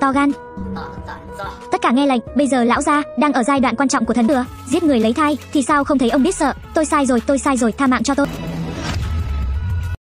to gan. Tất cả nghe lệnh, bây giờ lão gia đang ở giai đoạn quan trọng của thần thừa, giết người lấy thai thì sao không thấy ông biết sợ? Tôi sai rồi, tôi sai rồi, tha mạng cho tôi.